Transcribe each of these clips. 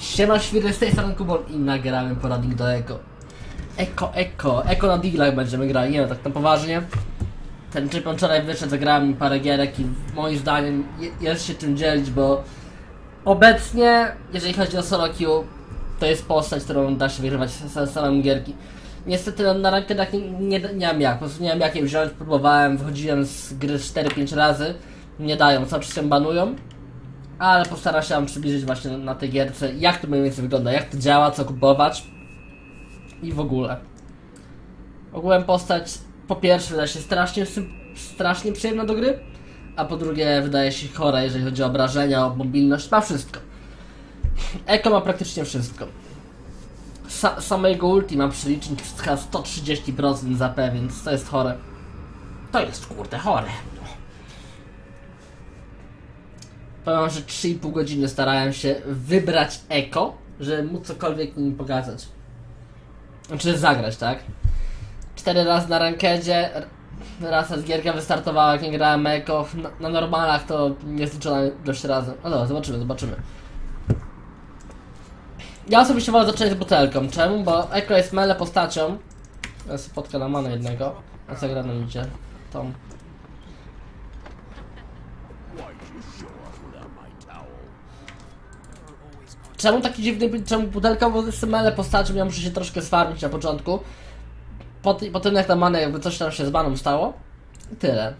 Siema świry z tej strony Kubon i nagramy poradnik do Eko. Eko, Eko, Eko na Diglach będziemy grali, nie no tak na poważnie. Ten Czypion wczoraj wyszedł, zagrałem parę gierek i moim zdaniem je- jest się czym dzielić, bo obecnie, jeżeli chodzi o solo queue, to jest postać, którą da się wygrywać samym gierki. Niestety no, na rankedach nie, nie, nie mam jak, po prostu nie wiem jak je wziąć, próbowałem, wychodziłem z gry 4-5 razy, nie dają, czas się banują. Ale postaram się Wam przybliżyć właśnie na, tej gierce, jak to mniej więcej wygląda, jak to działa, co kupować i w ogóle. Ogółem postać po pierwsze wydaje się strasznie, strasznie przyjemna do gry, a po drugie wydaje się chora, jeżeli chodzi o obrażenia, o mobilność, ma wszystko. Eko ma praktycznie wszystko. Sa samego ulti ma przelicznik chyba 130% za więc to jest chore. To jest kurde chore. Powiem, że 3,5 godziny starałem się wybrać eko, żeby móc cokolwiek nim pokazać. Znaczy zagrać, tak? Cztery razy na rankedzie, raz z gierka wystartowała, jak nie grałem eko. Na, na normalach to niezliczona ilość razy. No dobra, zobaczymy, zobaczymy. Ja osobiście wolę zacząć z butelką. Czemu? Bo eko jest mele postacią. Ja spotka na jednego. A co gra nam idzie? Tom. Czemu taki dziwny, czemu butelka, bo jest mele postacią, ja muszę się troszkę sfarmić na początku. Po, po tym jak na manę jakby coś tam się z baną stało. I tyle.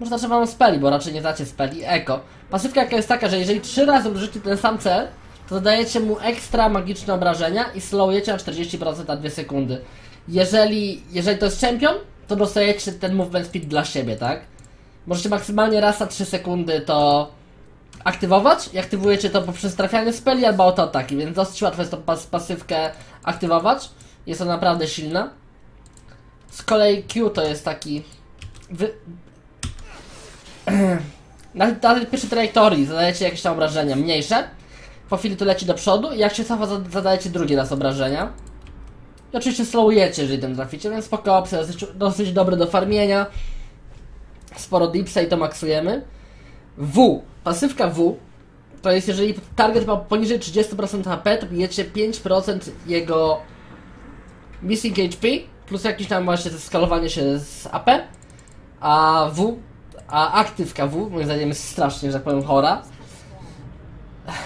Może znaczy wam speli, bo raczej nie znacie speli. Eko. Pasywka jaka jest taka, że jeżeli trzy razy użyjecie ten sam cel, to dodajecie mu ekstra magiczne obrażenia i slowujecie na 40% na 2 sekundy. Jeżeli, jeżeli to jest champion, to dostajecie ten movement speed dla siebie, tak? Możecie maksymalnie raz na 3 sekundy to aktywować i aktywujecie to poprzez trafianie speli albo autoataki, więc dosyć łatwo jest tą pas pasywkę aktywować. Jest ona naprawdę silna. Z kolei Q to jest taki... Wy... na, na tej pierwszej trajektorii zadajecie jakieś tam obrażenia mniejsze. Po chwili to leci do przodu i jak się cofa zad- zadajecie drugi raz obrażenia. I oczywiście slowujecie, jeżeli ten traficie, więc spoko opcja, dosyć, dosyć dobre do farmienia. Sporo dipsa i to maksujemy. W. Pasywka W to jest jeżeli target ma poniżej 30% HP, to bijecie 5% jego missing HP plus jakieś tam właśnie skalowanie się z AP. A W, a aktywka W, moim zdaniem jest strasznie, że tak powiem, chora.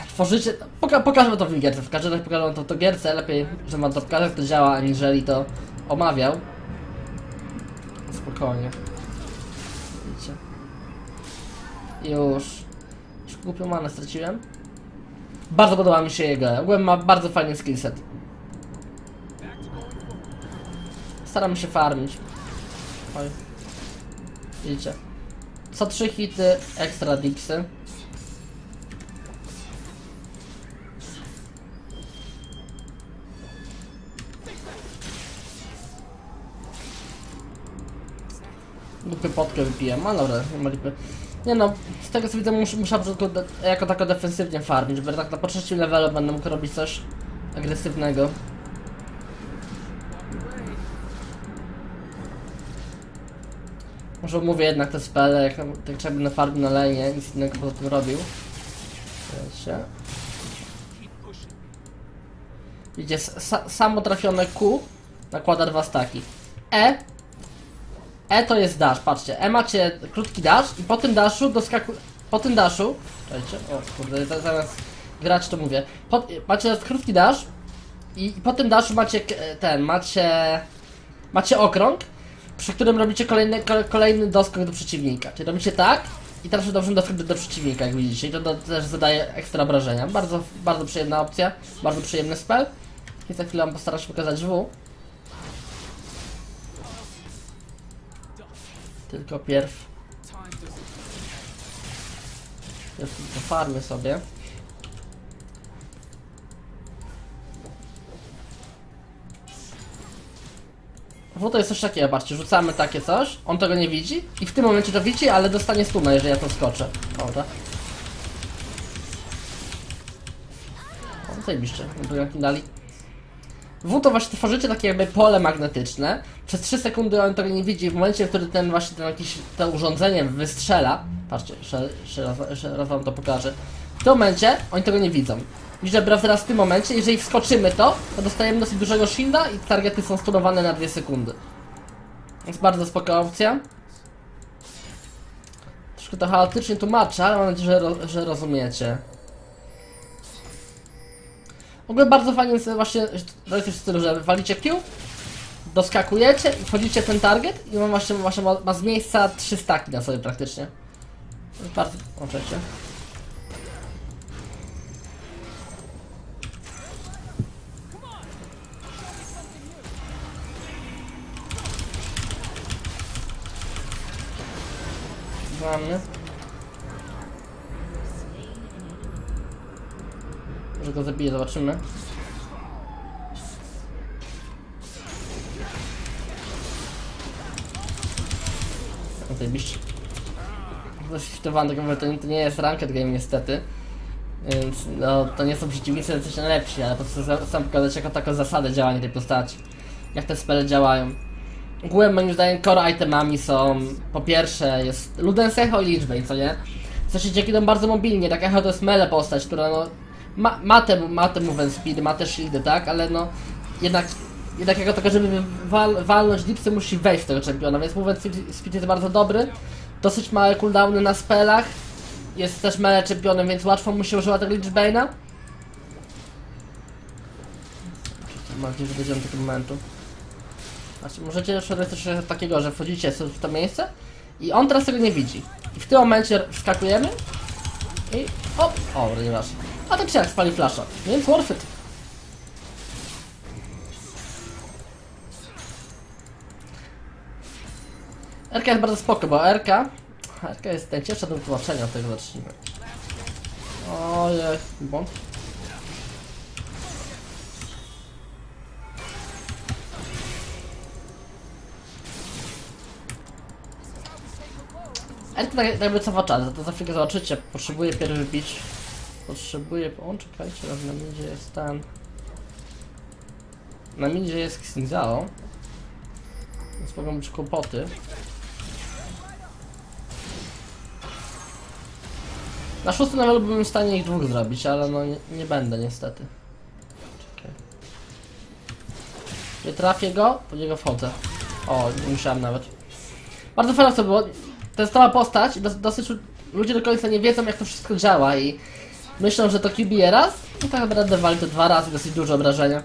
Tworzycie, poka pokażę to w gierce, w każdym razie pokażę to w gierce, lepiej, że wam to pokażę, jak to działa, aniżeli to omawiał. Spokojnie. Widzicie. Już. Już głupią manę straciłem. Bardzo podoba mi się jego. Ogółem ma bardzo fajny skillset. Staram się farmić. Oj. Widzicie. Co trzy hity ekstra dipsy. Głupie potkę wypiłem, ale dobra, nie ma lipy. Nie no, z tego co widzę muszę, muszę jako tako defensywnie farmić, żeby tak na po trzecim levelu będę mógł robić coś agresywnego. Może mówię jednak te spele, jak tak trzeba na farmie na lejnie, nic innego poza tym robił. Wiecie. Widzicie, sa samo trafione Q nakłada dwa staki. E E to jest dash, patrzcie. E macie krótki dash i po tym dashu doskaku... Po tym dashu... Czekajcie, o kurde, za- zamiast grać to mówię. Po, macie krótki dash i, i po tym dashu macie k- ten, macie... Macie okrąg, przy którym robicie kolejny, kole- kolejny doskok do przeciwnika. Czyli robicie tak i teraz dobrze doskok do, do przeciwnika, jak widzicie. I to też zadaje ekstra obrażenia. Bardzo, bardzo przyjemna opcja, bardzo przyjemny spell. I za chwilę wam postaram się pokazać W. Tylko pierw. Pierw tylko farmy sobie. Bo to jest coś takiego, patrzcie, rzucamy takie coś, on tego nie widzi i w tym momencie to widzi, ale dostanie stuna, jeżeli ja to skoczę. Prawda? O, zajebiście, dali. W to właśnie tworzycie takie jakby pole magnetyczne. Przez 3 sekundy on tego nie widzi. W momencie, w którym ten właśnie ten jakiś, to urządzenie wystrzela. Patrzcie, jeszcze, jeszcze, raz, jeszcze raz wam to pokażę. W tym momencie oni tego nie widzą. I że teraz w tym momencie, jeżeli wskoczymy to, to dostajemy dosyć dużego shielda i targety są stunowane na 2 sekundy. Więc bardzo spoko opcja. Troszkę to chaotycznie tłumaczę, ale mam nadzieję, że, ro że rozumiecie. Ogóle bardzo fajnie jest właśnie, to jest w stylu, że walicie Q, doskakujecie i wchodzicie w ten target i on właśnie, ma, ma z miejsca trzy staki na sobie praktycznie. Bardzo... Dla mnie. Może go zabiję, zobaczymy. Zajebiście. Zresztą to, to nie jest ranked game niestety. Więc no, to nie są przeciwnicy jacyś najlepsi, ale po prostu sam pokazać jako taką zasadę działania tej postaci. Jak te spele działają. Ogółem moim zdaniem core itemami są po pierwsze jest Ludens Echo i Liczbej, co nie? W sensie dzięki temu bardzo mobilnie, tak Echo to jest mele postać, która no ma, ma te, ma speed, ma te shieldy, tak? Ale no jednak jednak jako taka, żeby wal, walnąć dipsy musi wejść w tego czempiona, więc movement speed jest bardzo dobry. Dosyć małe cooldowny na spelach. Jest też mele czempionem, więc łatwo mu się używa tego Lichbane'a. Mam nadzieję, że dojdziemy do tego momentu. Znaczy, możecie robić coś takiego, że wchodzicie w to miejsce i on teraz tego nie widzi. I w tym momencie wskakujemy i hop, o, nie masz. A tak się jak spali flasza, więc worth it. RK jest bardzo spoko, bo RK RK jest najcięższa do wytłumaczenia, tego zacznijmy. Ojej, błąd. Ale to tak jakby cofa czas, to za chwilkę zobaczycie. Potrzebuję pierwszy bić. Potrzebuję... O, czekajcie, na midzie jest ten... Na midzie jest Xingzao. Więc mogą być kłopoty. Na szóstym levelu byłem w stanie ich dwóch zrobić, ale no nie, nie będę niestety. Nie trafię go, po niego wchodzę. O, nie musiałem nawet. Bardzo fajnie to było to jest cała postać, dos dosyć ludzie do końca nie wiedzą jak to wszystko działa i myślą, że to QBie raz i tak naprawdę wali to dwa razy, dosyć duże obrażenia.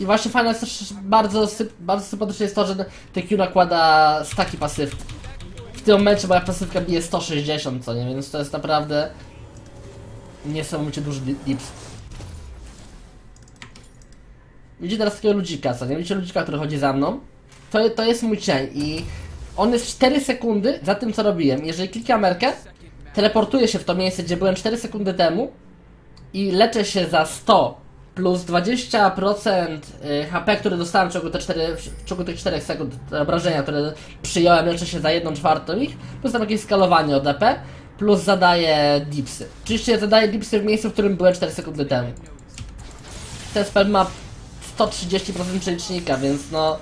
I właśnie fajne jest też bardzo, syp bardzo sympatyczne jest to, że TQ nakłada staki pasyw. W tym momencie moja pasywka bije 160, co nie, więc to jest naprawdę niesamowicie duży dips. Widzicie teraz takiego ludzika, co nie? Widzicie ludzika, który chodzi za mną? To, to jest mój cień i on jest 4 sekundy za tym, co robiłem. Jeżeli klikam Merkę, teleportuję się w to miejsce, gdzie byłem 4 sekundy temu i leczę się za 100 plus 20% y, HP, które dostałem w ciągu, te 4, w ciągu tych 4 sekund, obrażenia, które przyjąłem, leczę się za 1 czwartą ich, plus tam jakieś skalowanie od DP, plus zadaję dipsy. Oczywiście zadaję dipsy w miejscu, w którym byłem 4 sekundy temu. Ten spell ma 130% przelicznika, więc no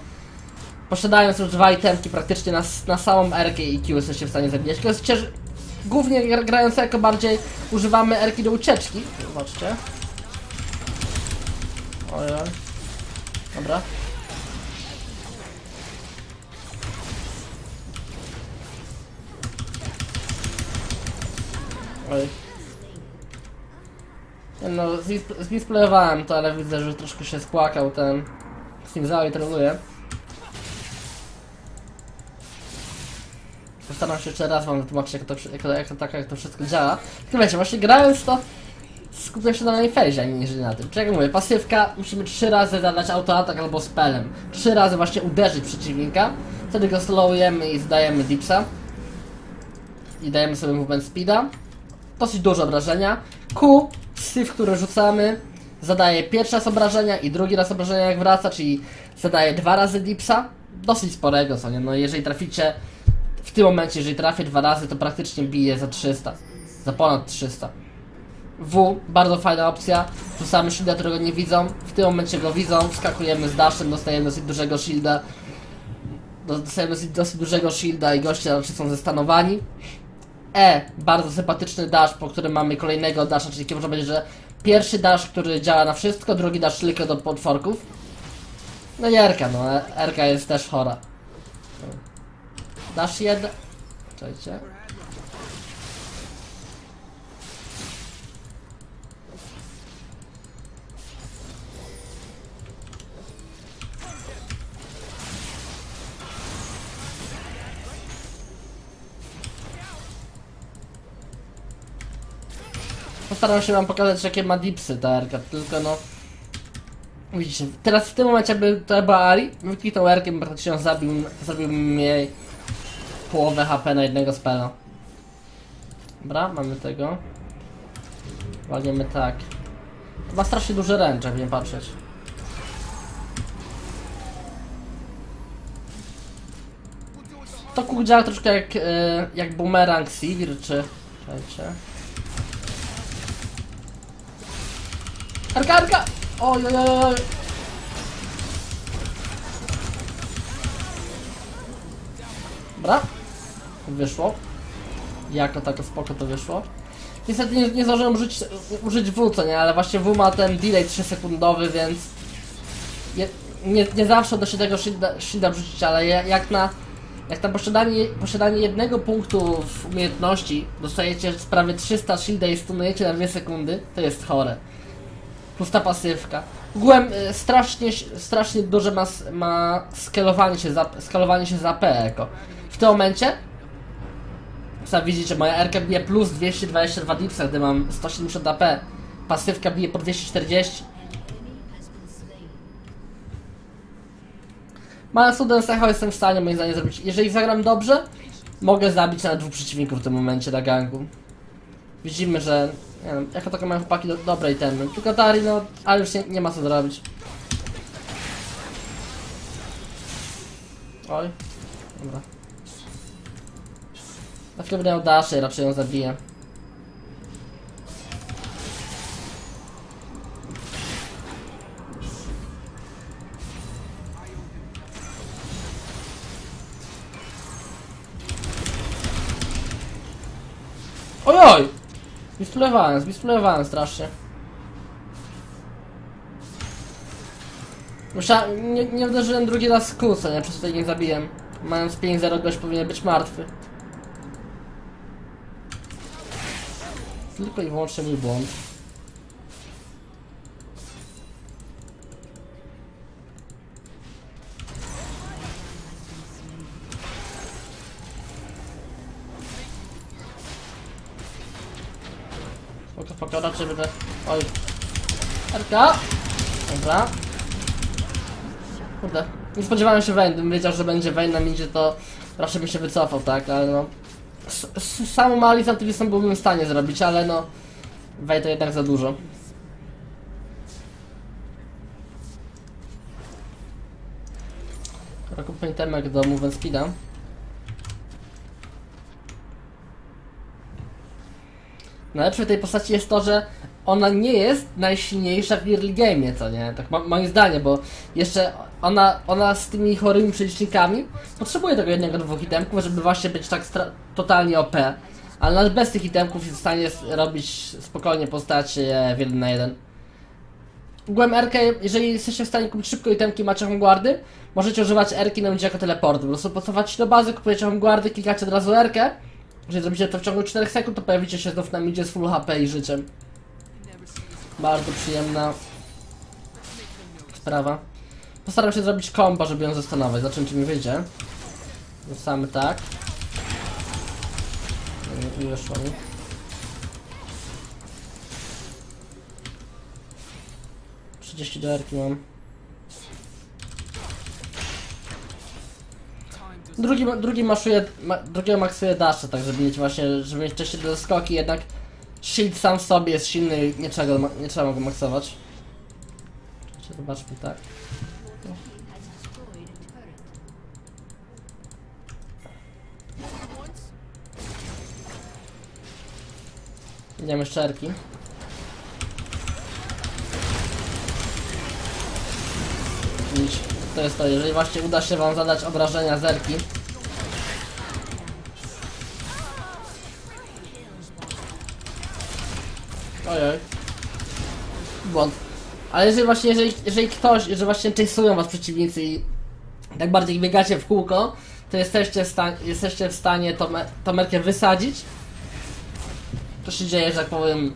posiadając już dwa itemki praktycznie na, na samą R i Q jesteście w stanie zabijać. Tylko jest głównie grając jako bardziej używamy R do ucieczki. Zobaczcie. Ojej. Dobra. Oj. No, zdisplayowałem to, ale widzę, że troszkę się spłakał ten Sinzao i trenuje. Postaram się jeszcze raz wam wytłumaczyć, jak to, jak to, jak to, tak, jak to wszystko działa. Tylko wiecie, właśnie grając to skupiam się na najfejzie, niż na tym. Czyli jak mówię, pasywka, musimy trzy razy zadać autoatak albo spelem. Trzy razy właśnie uderzyć przeciwnika. Wtedy go slowujemy i zdajemy dipsa. I dajemy sobie movement speeda. Dosyć dużo obrażenia. Q, syf, który rzucamy, zadaje pierwszy raz obrażenia i drugi raz obrażenia jak wraca, czyli zadaje dwa razy dipsa. Dosyć sporego, co nie? No jeżeli traficie w tym momencie, jeżeli trafię dwa razy, to praktycznie bije za 300. Za ponad 300. W, bardzo fajna opcja. Rzucamy shielda, którego nie widzą. W tym momencie go widzą, wskakujemy z dashem, dostajemy dosyć dużego shielda. Dostajemy dosyć, dosyć dużego shielda i goście raczej są zestanowani. E, bardzo sympatyczny dash, po którym mamy kolejnego dasha, czyli można powiedzieć, że pierwszy dash, który działa na wszystko, drugi dash tylko do potworków. No i Erka, no, Erka jest też chora. Dash jeden... Czekajcie. Postaram się wam pokazać jakie ma dipsy ta Erka, tylko no... Widzicie, teraz w tym momencie jakby to była Ari, wykliknął bym praktycznie zabił, zabił jej połowę HP na jednego spela. Dobra, mamy tego. Walniemy tak. Ma strasznie duże ręcze, jakby nie patrzeć. To kuk działa troszkę jak, e, jak boomerang Sivir, czy... Czekajcie. Arka, arka! Oj, oj, oj. Dobra. Wyszło. Jako tako spoko to wyszło. Niestety nie, nie zdążyłem użyć, użyć W, co nie? Ale właśnie W ma ten delay 3 sekundowy, więc... Nie, nie, zawsze da się tego shielda, wrzucić, ale jak na... Jak na posiadanie, posiadanie jednego punktu w umiejętności dostajecie prawie 300 shielda i stunujecie na 2 sekundy, to jest chore. Pusta pasywka. Ogółem y, strasznie, strasznie duże ma, ma skalowanie się za, skalowanie się za P eko. W tym momencie Sam widzicie, moja RK bije plus 222 dipsa, gdy mam 170 AP. Pasywka bije po 240. Mając Suden Secho jestem w stanie moim zdaniem zrobić. Jeżeli zagram dobrze, mogę zabić nawet dwóch przeciwników w tym momencie na gangu. Widzimy, że nie wiem, jako tako mają chłopaki do, dobre itemy. Tylko Dari, no, ale już nie, nie ma co zrobić. Oj. Dobra. Na będę miał dasze, raczej ją zabiję. Ojoj! Misplewałem, zmisplewałem strasznie. Musiałem, nie, nie uderzyłem drugi raz z kusa, nie? Przez to nie zabiłem. Mając 5-0 gość powinien być martwy. Tylko i wyłącznie mój błąd. Spoko, spoko, będę... Oj. Erka! Dobra. Kurde. Nie spodziewałem się Wayne, gdybym wiedział, że będzie Wayne na midzie, to raczej bym się wycofał, tak? Ale no... Samą Antywisą byłbym w stanie zrobić, ale no... Wayne to jednak za dużo. Kupmy itemek do Movement Speeda. Najlepsze w tej postaci jest to, że ona nie jest najsilniejsza w early game, co nie? Tak mo- moim zdaniem, bo jeszcze ona, ona z tymi chorymi przeciwnikami potrzebuje tego jednego, dwóch itemków, żeby właśnie być tak totalnie OP. Ale nawet bez tych itemków jest w stanie robić spokojnie postacie w jeden na jeden. Ogółem RK, jeżeli jesteście w stanie kupić szybko itemki macie homeguardy, możecie używać RK na jako teleportu. Po prostu podsuwacie do bazy, kupujecie homeguardy, klikacie od razu RK. Jeżeli zrobicie to w ciągu 4 sekund, to pojawicie się znów na midzie z full HP i życiem. Bardzo przyjemna sprawa. Postaram się zrobić kombo, żeby ją zastanowić. Zobaczymy, czy mi wyjdzie. Zostawmy tak. Nie, wyszło mi. Trzydzieści dolarki mam. Drugi, drugi maszuje, ma, drugiego maksuje dasze, tak żeby mieć właśnie, żeby mieć wcześniej do skoki, jednak shield sam w sobie jest silny nie trzeba go, nie trzeba go maksować. Zobaczmy tak. Idziemy szczerki. Idź. To jest to, jeżeli właśnie uda się wam zadać obrażenia zerki. Ojej. Błąd. Ale jeżeli właśnie, jeżeli, jeżeli ktoś, że właśnie chase'ują was przeciwnicy i tak bardziej biegacie w kółko, to jesteście w, sta jesteście w stanie tą, tą merkę wysadzić. To się dzieje, że tak powiem,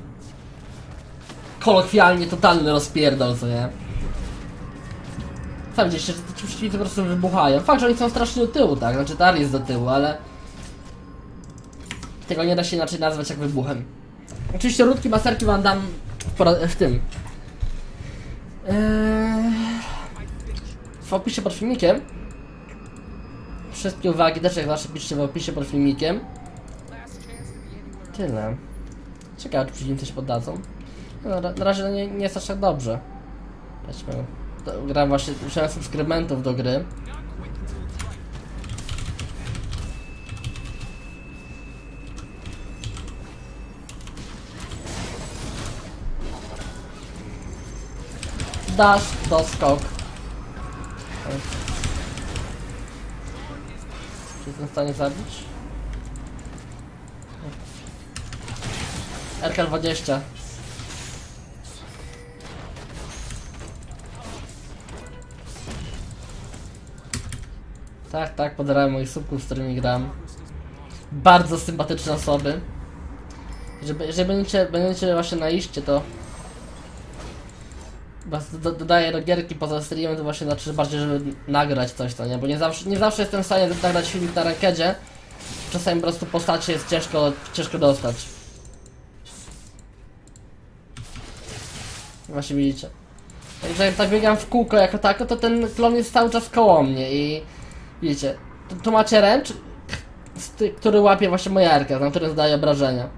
kolokwialnie totalny rozpierdol, co nie? Sam widzieliście, że ci przeciwnicy po prostu wybuchają. Fakt, że oni są strasznie do tyłu, tak? Znaczy Tar jest do tyłu, ale... Tego nie da się inaczej nazwać jak wybuchem. Oczywiście rudki maserki wam dam w, w tym. Eee, w opisie pod filmikiem. Wszystkie uwagi też jak zawsze piszcie w opisie pod filmikiem. Tyle. Ciekawe czy przeciwnicy się poddadzą. No, na, na razie nie, nie jest aż tak dobrze. To, gram właśnie, użyłem subskrybentów do gry. Dash, doskok. Czy jestem w stanie zabić? RK20. Tak, tak, podarałem moich subków, z którymi gram. Bardzo sympatyczne osoby. Jeżeli będziecie, będziecie właśnie na iście, to was do, dodaję do gierki poza streamem, to właśnie znaczy bardziej, żeby nagrać coś, to nie? Bo nie zawsze, nie zawsze jestem w stanie nagrać filmik na rankedzie. Czasami po prostu postacie jest ciężko, ciężko dostać. Właśnie widzicie. Także jak tak biegam w kółko jako tako, to ten klon jest cały czas koło mnie i widzicie, tu, tu macie ręcz, który łapie właśnie moja erkę, na którym zdaje obrażenia.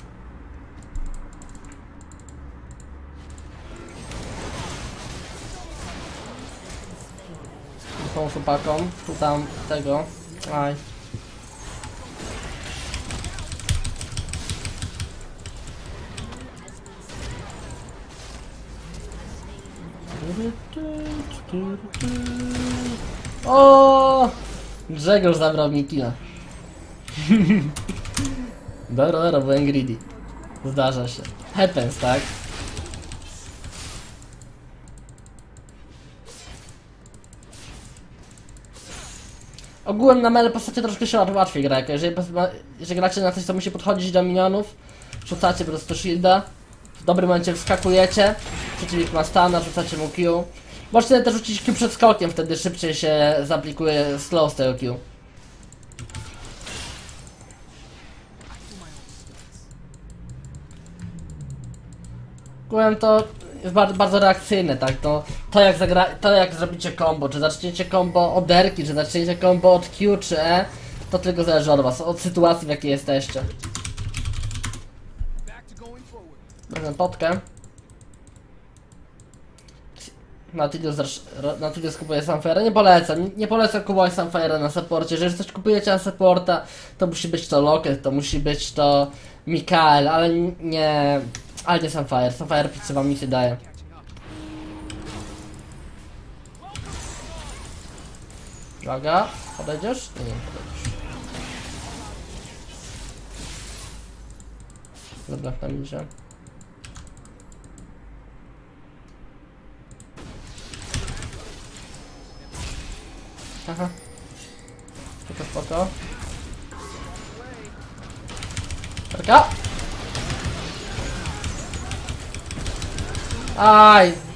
Chłopakom, tam tego, aj. O! Grzegorz zabrał mi killa. dobra, dobra, byłem greedy. Zdarza się. Happens, tak? Ogółem na mele postacie troszkę się łatwiej gra, jeżeli, jeżeli gracie na coś, co musi podchodzić do minionów, rzucacie po prostu shielda, w dobrym momencie wskakujecie, przeciwnik ma stana, rzucacie mu Q. Możecie też rzucić Q przed skokiem, wtedy szybciej się zaaplikuje slow z tego Q. Ogółem to jest bardzo, bardzo reakcyjne, tak? To, to, jak zagra, to jak zrobicie combo, czy zaczniecie combo od derki, czy zaczniecie combo od Q czy E, to tylko zależy od was, od sytuacji w jakiej jesteście. Wezmę potkę. Ro- Nautilus kupuje Sunfire'a, nie polecam, nie, polecam kupować Sunfire'a na supporcie, jeżeli coś kupujecie na supporta, to musi być to Locket, to musi być to Mikael, ale nie, ale nie Sunfire, Sunfire pizzy wam nic nie daje. Uwaga, podejdziesz? Nie, nie podejdziesz. Dobra, tam idzie. Aha. Perka. Aj.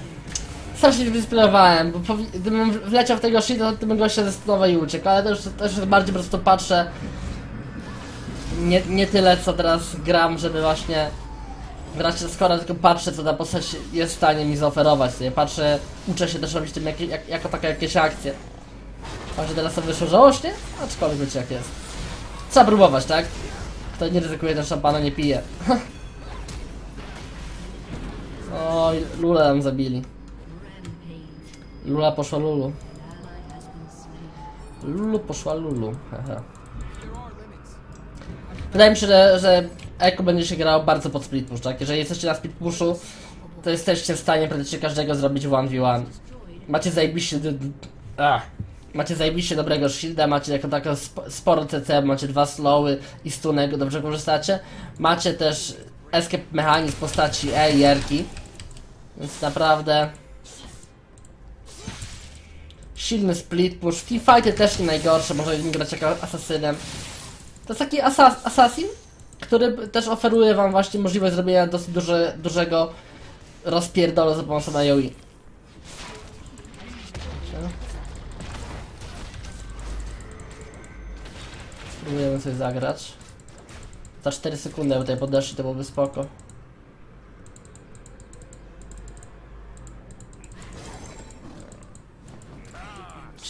Strasznie wyspilowałem, bo gdybym wleciał w tego shielda, to bym gościa zestunował i uciekł, ale też bardziej po prostu patrzę nie, nie tyle co teraz gram, żeby właśnie grać skoro tylko patrzę co ta postać jest w stanie mi zaoferować sobie. Patrzę, uczę się też robić tym jak, jak, jako takie jakieś akcje. Także teraz to wyszło żałośnie, aczkolwiek wiecie jak jest. Trzeba próbować, tak? Kto nie ryzykuje, ten szampana nie pije. Oj, nam zabili. Lula poszła Lulu. Lulu poszła Lulu. Haha. Wydaje mi się, że, że Eko będzie się grał bardzo pod split push, tak? Jeżeli jesteście na split pushu, to jesteście w stanie praktycznie każdego zrobić 1v1. Macie zajebiście... Ach. Macie zajebiście dobrego shielda, macie jako tako sp- sporo CC, macie dwa slowy i stunego, dobrze korzystacie. Macie też escape mechanizm w postaci E i R-ki. Więc naprawdę... Silny split push. Teamfighty też nie najgorsze, może nim grać jako asasynem. To jest taki asas assassin, który też oferuje wam właśnie możliwość zrobienia dosyć duże, dużego rozpierdolu za pomocą AoE. Spróbujemy sobie zagrać. Za 4 sekundy jakby tutaj podeszli, to byłoby spoko.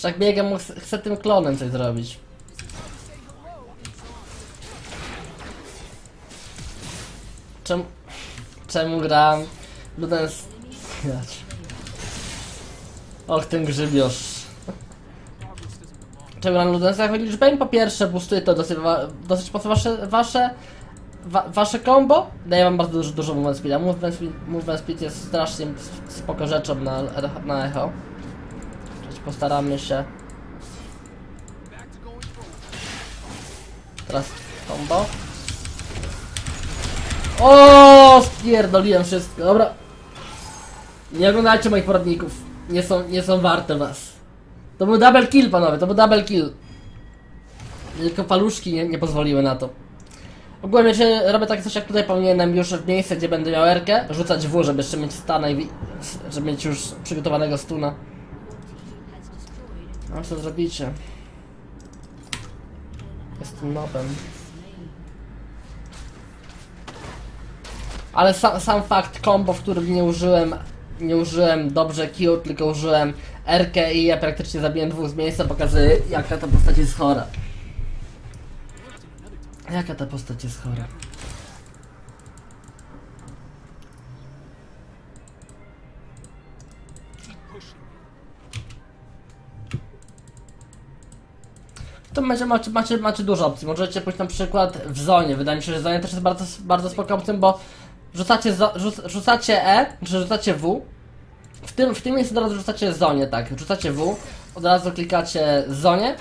Tak biegam, chcę, tym klonem coś zrobić. Czemu, czemu gram Ludens... Jać. Och, ten grzybiosz. Czemu gram Ludens? Jak liczbę po pierwsze boostuje to dosyć, dosyć mocno wasze, wasze, wa wasze combo. Daje wam bardzo dużo, dużo movement. Movement speed, movement speed jest strasznie spoko rzeczą na, na echo. Postaramy się. Teraz combo. O, spierdoliłem wszystko, dobra. Nie oglądajcie moich poradników. Nie są, nie są warte was. To był double kill, panowie, to był double kill. Tylko paluszki nie, nie pozwoliły na to. Ogólnie jeżeli robię takie coś jak tutaj powinienem już w miejsce, gdzie będę miał erkę, rzucać w, żeby jeszcze mieć stana i żeby mieć już przygotowanego stuna. A co zrobicie? Jestem nobem. Ale sam, sam fakt combo, w którym nie użyłem nie użyłem dobrze Q, tylko użyłem RK i ja praktycznie zabiłem dwóch z miejsca, pokazuje jaka ta postać jest chora. Jaka ta postać jest chora. To macie, macie, macie, macie dużo opcji. Możecie pójść na przykład w zonie. Wydaje mi się, że zonie też jest bardzo, bardzo spoko opcją, bo rzucacie, rzucacie E, czy rzucacie W. W tym, w tym miejscu od razu rzucacie zonie, tak. Rzucacie W, od razu klikacie zonie.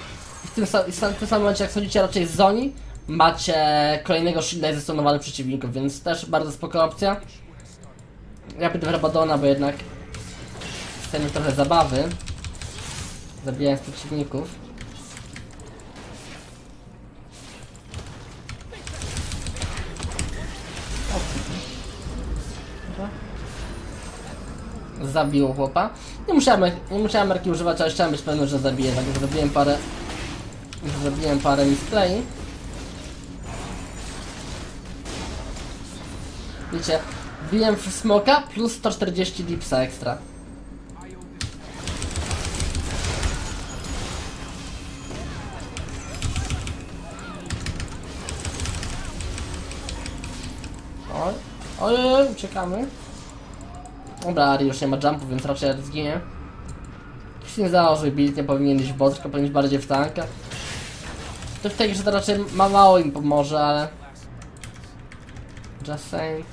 I w tym, w tym samym momencie, jak schodzicie raczej z zoni, macie kolejnego shielda i zestonowanych przeciwników, więc też bardzo spoko opcja. Ja w Rabadona, bo jednak chcę mieć trochę zabawy. Zabijając przeciwników. Zabił chłopa. Nie musiałem, nie musiałem marki używać, ale chciałem być pewny, że zabiję, także zrobiłem parę... Zrobiłem parę misplay. Widzicie, biłem w smoka plus 140 dipsa ekstra. Oj, oj, uciekamy. Dobra, Ari już nie ma jumpu, więc raczej Ari zginie. Jeśli nie założył build, nie powinien iść w bot, tylko powinien iść bardziej w tanka. To w tej grze to raczej ma mało im pomoże, ale... Just saying.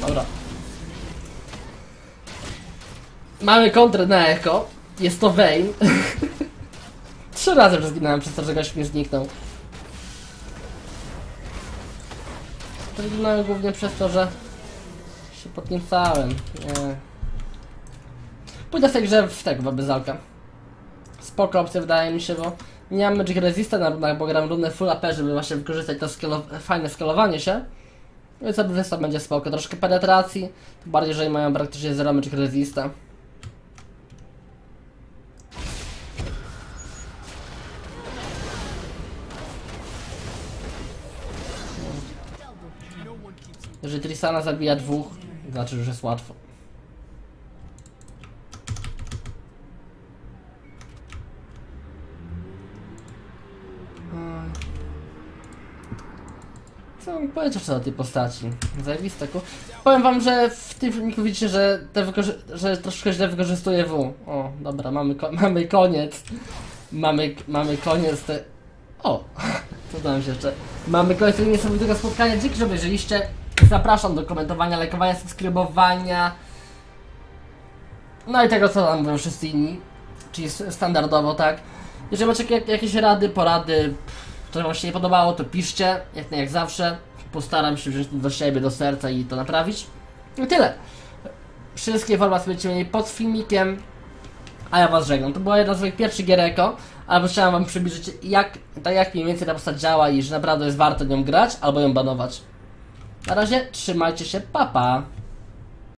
Dobra. Mamy kontrę na echo. Jest to Vayne. Trzy razy już zginąłem przez to, że gość mi zniknął. Zginąłem głównie przez to, że się podniecałem. Nie. Pójdę tej grze w tego, w Abyzalka. Spoko opcja wydaje mi się, bo nie mam Magic Resista na runach, bo gram runę full AP, żeby właśnie wykorzystać to skalo- fajne skalowanie się. Więc Abyzal będzie spoko. Troszkę penetracji, bardziej, że mają praktycznie zero Magic Resista. Jeżeli Tristana zabija dwóch, znaczy, że jest łatwo. Co mam powiedzieć o tej postaci? Zajebiste ku. Powiem wam, że w tym filmiku widzicie, że, te że troszkę źle wykorzystuje W. O, dobra, mamy, ko- mamy koniec. Mamy, mamy koniec te... O! Co tam się jeszcze? Mamy koniec tego niesamowitego spotkania. Dzięki, że obejrzeliście. Zapraszam do komentowania, lajkowania, subskrybowania. No i tego co tam mówią wszyscy inni, czyli standardowo, tak. Jeżeli macie jak- jakieś rady, porady, to wam się nie podobało, to piszcie, jak, jak zawsze. Postaram się wziąć do siebie, do serca i to naprawić. I tyle. Wszystkie informacje będziecie mieli pod filmikiem. A ja was żegnam. To była jedna z moich pierwszych gier eko, ale chciałem wam przybliżyć jak, tak jak mniej więcej ta postać działa i że naprawdę jest warto nią grać albo ją banować. Na razie trzymajcie się, papa. Pa.